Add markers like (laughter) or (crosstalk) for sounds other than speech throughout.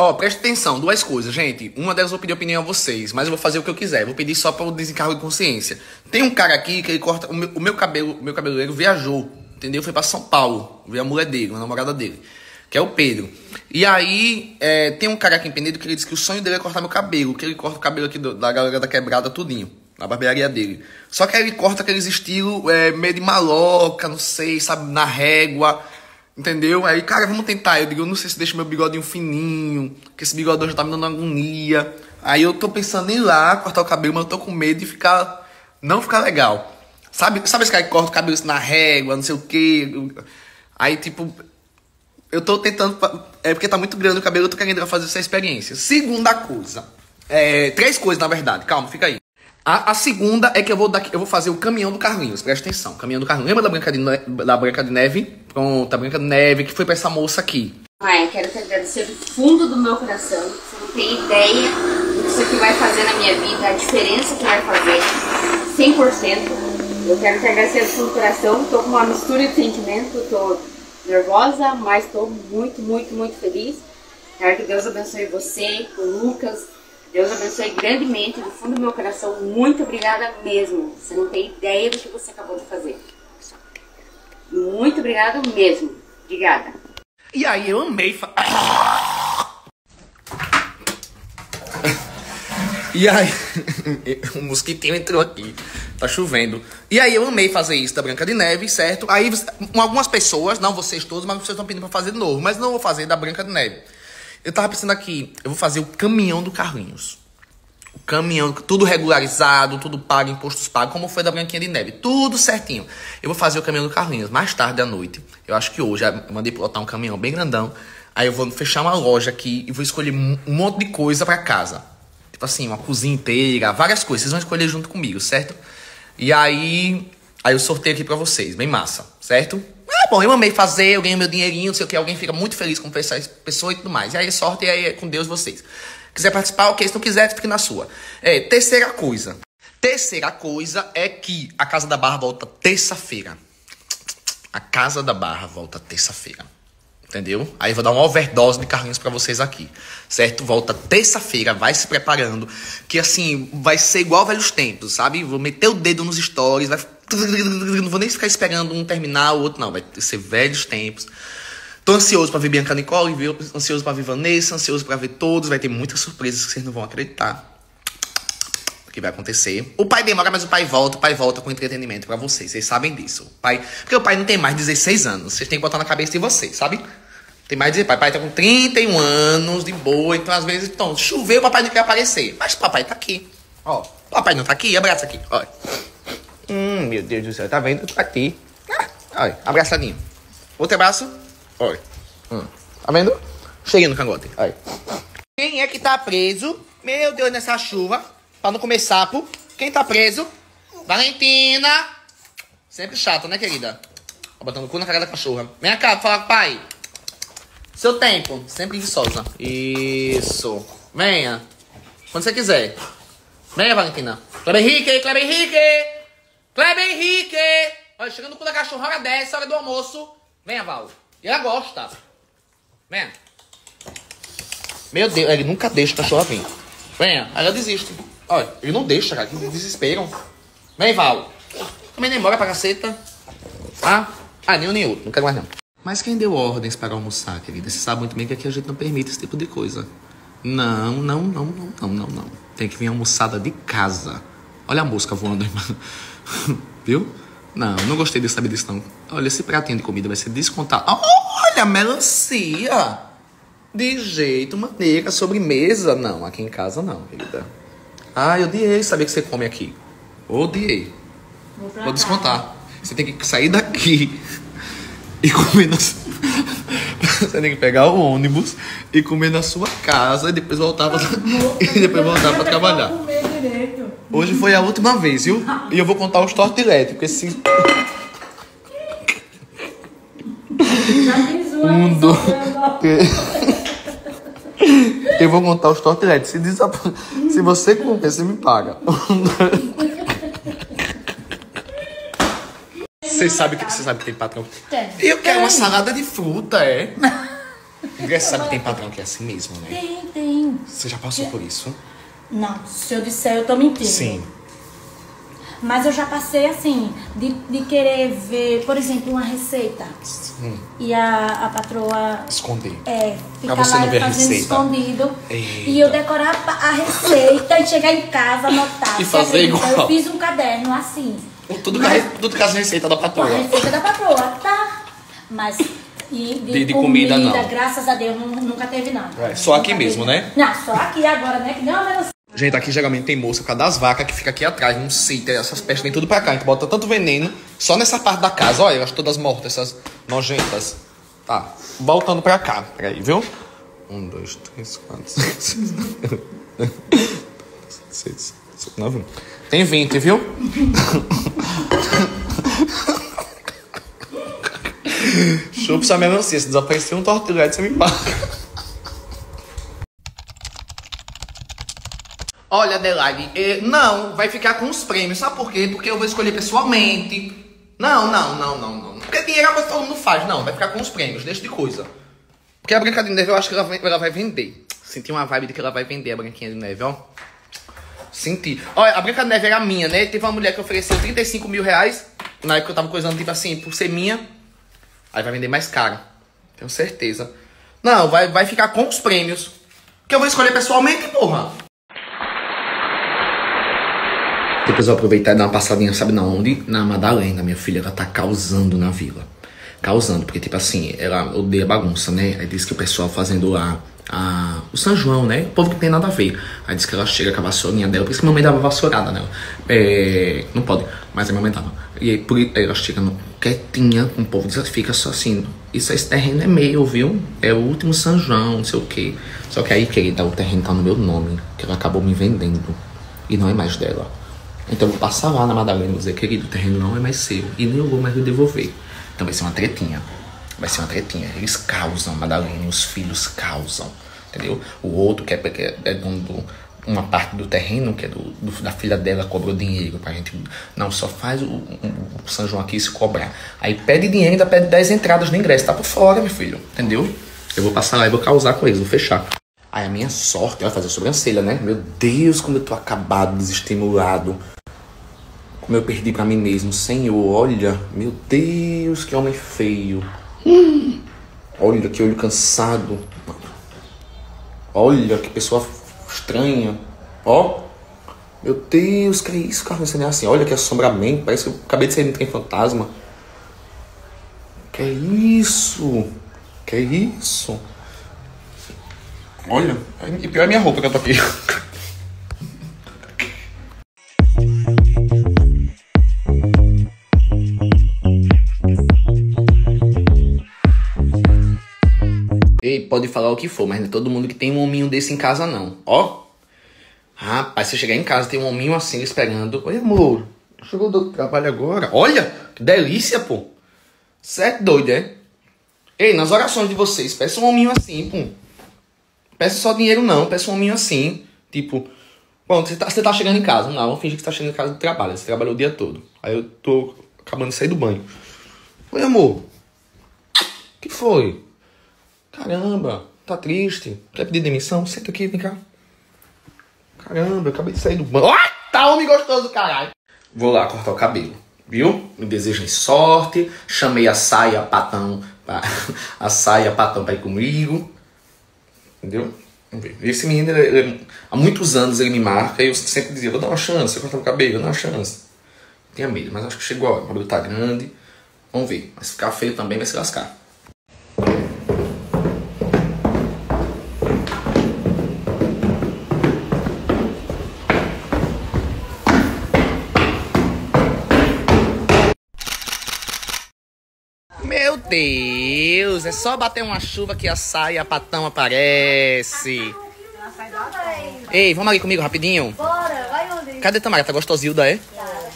Ó, preste atenção, duas coisas, gente. Uma delas eu vou pedir opinião a vocês, mas eu vou fazer o que eu quiser. Vou pedir só para o desencargo de consciência. Tem um cara aqui que ele corta. O meu, o meu cabelo, meu cabeleireiro viajou, entendeu? Foi para São Paulo, ver a mulher dele, a namorada dele, que é o Pedro. E aí, é, tem um cara aqui em Penedo que ele disse que o sonho dele é cortar meu cabelo, que ele corta o cabelo aqui do, da galera da quebrada tudinho, na barbearia dele. Só que aí ele corta aqueles estilos é, meio de maloca, não sei, sabe, na régua. Entendeu? Aí, cara, vamos tentar. Eu digo, eu não sei se deixa meu bigodinho fininho, que esse bigodão já tá me dando agonia. Aí eu tô pensando em ir lá cortar o cabelo, mas eu tô com medo de ficar. Não ficar legal. Sabe, sabe esse cara que corta o cabelo na régua, não sei o quê? Aí, tipo, eu tô tentando. É porque tá muito grande o cabelo, eu tô querendo fazer essa experiência. Segunda coisa. É, três coisas, na verdade. Calma, fica aí. A, a, segunda é que eu vou, daqui, eu vou fazer o caminhão do Carlinhos, presta atenção. Caminhão do Carlinhos. Lembra da Branca de, Neve, da Branca de Neve? Pronto, a Branca de Neve que foi pra essa moça aqui. Mãe, quero te agradecer do fundo do meu coração. Você não tem ideia do que isso aqui vai fazer na minha vida, a diferença que vai fazer. 100%. Eu quero te agradecer do fundo do coração. Tô com uma mistura de sentimento, tô nervosa, mas tô muito, muito, muito feliz. Quero que Deus abençoe você, o Lucas, Deus abençoe grandemente, do fundo do meu coração. Muito obrigada mesmo. Você não tem ideia do que você acabou de fazer. Muito obrigada mesmo. Obrigada. E aí eu amei. Fa... (laughs) E aí, (laughs) o mosquitinho entrou aqui. Tá chovendo. E aí eu amei fazer isso da Branca de Neve, certo? Aí algumas pessoas, não vocês todos, mas vocês estão pedindo pra fazer de novo. Mas não vou fazer da Branca de Neve. Eu tava pensando aqui, eu vou fazer o caminhão do Carlinhos. O caminhão, tudo regularizado, tudo pago, impostos pagos, como foi da Branquinha de Neve. Tudo certinho. Eu vou fazer o caminhão do Carlinhos mais tarde à noite. Eu acho que hoje, eu mandei botar um caminhão bem grandão. Aí eu vou fechar uma loja aqui e vou escolher um monte de coisa para casa. Tipo assim, uma cozinha inteira, várias coisas. Vocês vão escolher junto comigo, certo? E aí, aí eu sorteio aqui pra vocês, bem massa, certo? Bom, eu amei fazer, eu ganho meu dinheirinho, não sei o que, alguém fica muito feliz com essa pessoa e tudo mais. E aí, sorte, e aí com Deus vocês. Quiser participar, ok. Se não quiser, fique na sua. É, terceira coisa. Terceira coisa é que a Casa da Barra volta terça-feira. A Casa da Barra volta terça-feira. Entendeu? Aí eu vou dar uma overdose de carrinhos para vocês aqui. Certo? Volta terça-feira, vai se preparando. Que assim, vai ser igual velhos tempos, sabe? Vou meter o dedo nos stories, vai. Não vou nem ficar esperando um terminar o outro, não. Vai ser velhos tempos. Tô ansioso para ver Bianca Nicole, ansioso para ver Vanessa, ansioso para ver todos. Vai ter muitas surpresas que vocês não vão acreditar. O que vai acontecer. O pai demora, mas o pai volta. O pai volta com entretenimento para vocês. Vocês sabem disso. O pai, porque o pai não tem mais 16 anos. Vocês têm que botar na cabeça de vocês, sabe? Tem mais de pai. Pai tá com 31 anos, de boa. Então, às vezes, então, choveu, o papai não quer aparecer. Mas o papai tá aqui. Ó, o papai não tá aqui, abraça aqui. Olha. Hum, meu Deus do céu, tá vendo? Tá aqui. Ah, olha, abraçadinho. Outro abraço. Olha. Hum. Tá vendo? Cheirinho no cangote. Olha. Quem é que tá preso? Meu Deus, nessa chuva. Pra não comer sapo. Quem tá preso? Valentina. Sempre chato, né, querida? Botando o cu na cara da cachorra. Vem cá, fala pai. Seu tempo. Sempre viçosa. Isso. Venha. Quando você quiser. Venha, Valentina. Kleber Henrique, Kleber Henrique. Kleber Henrique. Olha, chegando no cu da cachorra, hora 10, hora do almoço. Venha, Val. E ela gosta. Venha. Meu Deus, ele nunca deixa o cachorro vir. Venha, ela desiste. Olha, ele não deixa, cara, que desesperam. Vem, Val. Também demora pra caceta. Ah, ah, nenhum nem outro, não quero mais não. Mas quem deu ordens para almoçar, querida? Você sabe muito bem que aqui a gente não permite esse tipo de coisa. Não, não, não, não, não, não, não. Tem que vir almoçada de casa. Olha a mosca voando, irmão. Viu? Não, não gostei de saber disso, não. Olha, esse pratinho de comida vai ser descontado. Olha, melancia! De jeito, maneira, sobremesa. Não, aqui em casa não, querida. Ah, eu odiei saber que você come aqui. Odiei. Vou, Vou descontar. Você tem que sair daqui e comer na sua... (laughs) Você tem que pegar o ônibus e comer na sua casa e depois voltar pra... (laughs) e depois voltar pra trabalhar. Hoje foi a última vez, viu? E eu vou contar os tortos elétricos. Esse... Um, dois, Eu vou contar os tortos elétricos. Se, desap... Se você comer, você me paga. Você sabe que você sabe que tem patrão. Eu quero uma salada de fruta, é? Engraçado que tem patrão que é assim mesmo, né? Tem, tem. Você já passou por isso? Não, se eu disser, eu tô mentindo. Sim. Mas eu já passei assim, de, de querer ver, por exemplo, uma receita. Hum, E a, a patroa esconder. é, ficar você lá não ver a fazendo receita. escondido. Eita. E eu decorar a a receita e chegar em casa, anotar. (laughs) E fazer acredita? igual. Eu fiz um caderno assim. Tudo, com a re- tudo com as receitas da Com a patroa. receita da patroa, tá? Mas e de, De- de comida, não. graças a Deus, nu- nunca teve nada. É, só aqui Nunca mesmo, teve. né? Não, só aqui agora, né? Que não, menos. Gente, aqui geralmente tem moça por causa das vacas que fica aqui atrás, não sei, essas pestes vem tudo pra cá. A gente bota tanto veneno só nessa parte da casa. Olha, elas todas mortas, essas nojentas. Tá, voltando pra cá. Peraí, viu? Um, dois, três, quatro, cinco, seis, seis, sete, nove. Tem 20, viu? Chupa essa melancia. Se desaparecer um tortilete, você me paga. Olha, Adelaide, eh, não, vai ficar com os prêmios. Sabe por quê? Porque eu vou escolher pessoalmente. Não, não, não, não, não. Porque dinheiro é uma coisa que todo mundo faz. Não, vai ficar com os prêmios, deixa de coisa. Porque a Branca de Neve eu acho que ela vai, ela vai vender. Senti uma vibe de que ela vai vender a Branquinha de Neve, ó. Senti. Olha, a Branca de Neve era minha, né? Teve uma mulher que ofereceu 35 mil reais. Na época eu tava coisando, tipo assim, por ser minha. Aí vai vender mais caro. Tenho certeza. Não, vai, vai ficar com os prêmios. Que eu vou escolher pessoalmente, porra. Depois eu vou aproveitar e dar uma passadinha, sabe na onde? Na Madalena, minha filha, ela tá causando na vila. Causando, porque tipo assim, ela odeia bagunça, né? Aí diz que o pessoal fazendo lá a, o São João, né? O povo que tem nada a ver. Aí diz que ela chega com a vassourinha dela, por isso que minha mãe dava vassourada nela. É, não pode, mas a minha mãe dava. E aí, por, aí ela chega no, quietinha com o povo, diz fica só assim, isso esse terreno é meu, viu? É o último São João, não sei o quê. Só que aí, querida, o terreno tá no meu nome, que ela acabou me vendendo. E não é mais dela. Então eu vou passar lá na Madalena e dizer, querido, o terreno não é mais seu. E nem eu vou mais lhe devolver. Então vai ser uma tretinha. Vai ser uma tretinha. Eles causam, Madalena, os filhos causam. Entendeu? O outro, que é, que é, é uma parte do terreno, que é do, do- da filha dela, cobrou dinheiro pra gente. Não, só faz o, o- o São João aqui se cobrar. Aí pede dinheiro ainda pede 10 entradas no ingresso. Tá por fora, meu filho. Entendeu? Eu vou passar lá e vou causar com eles, vou fechar. Aí a minha sorte vai fazer a sobrancelha, né? Meu Deus, como eu tô acabado, desestimulado. Como eu perdi pra mim mesmo. Senhor, olha. Meu Deus, que homem feio. Olha, que olho cansado. Olha, que pessoa estranha. Ó. Meu Deus, que é isso, Carlos? Você é assim. Olha que assombramento. Parece que eu acabei de sair de um trem fantasma. Que é isso? Que é isso? Olha, e pior é minha roupa que eu tô aqui. (laughs) pode falar o que for, mas não é todo mundo que tem um hominho desse em casa, não. Ó. Rapaz, se chegar em casa tem um hominho assim esperando. Oi, amor. Chegou do trabalho agora. Olha, que delícia, pô. Certo, doido, é? Ei, nas orações de vocês, peça um hominho assim, pô. Peça só dinheiro, não. Peça um hominho assim. Tipo, bom, você tá, você tá chegando em casa. Não, vamos fingir que você tá chegando em casa do trabalho. Você trabalhou o dia todo. Aí eu tô acabando de sair do banho. Oi, amor. Que foi? Caramba, tá triste? Quer pedir demissão? Senta aqui, vem cá. Caramba, eu acabei de sair do banho. Ó, tá homem gostoso, caralho. Vou lá cortar o cabelo, viu? Me desejem sorte. Chamei a saia patão, pra, (laughs) a saia patão pra ir comigo. Entendeu? Esse menino, ele- ele- há muitos anos ele me marca e eu sempre dizia, vou dar uma chance, eu cortar o cabelo, vou dar uma chance. Tinha medo, mas acho que chegou a hora. O cabelo tá grande. Vamos ver. Mas ficar feio também vai se lascar. Meu Deus, é só bater uma chuva que a saia patão aparece. Ei, vamos ali comigo rapidinho. Bora, vai onde? Cadê Tamara? Tá gostosilda, é?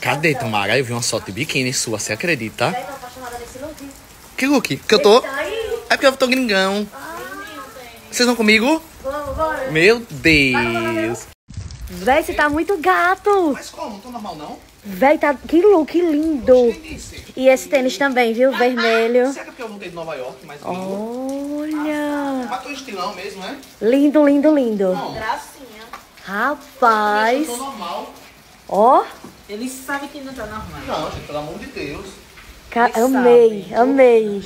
Cadê Tamara? Eu vi uma foto de biquíni sua, você acredita? Vai, tô apaixonada nesse look. Que look? Que eu tô? É porque eu tô gringão. Vocês vão comigo? Meu Deus. Véi, você tá muito gato. Mas como? Não tô normal, não? Véi, tá... Que look lindo. E esse tênis também, viu? Vermelho. Será que é porque eu voltei de Nova York, mas Olha. Mas teu estilão mesmo, né? Lindo, lindo, lindo. Não. Gracinha. Rapaz. Eu tô normal. Ó. Ele sabe que não tá normal. Não, gente, pelo amor de Deus. ca- Ele Amei, sabe. amei.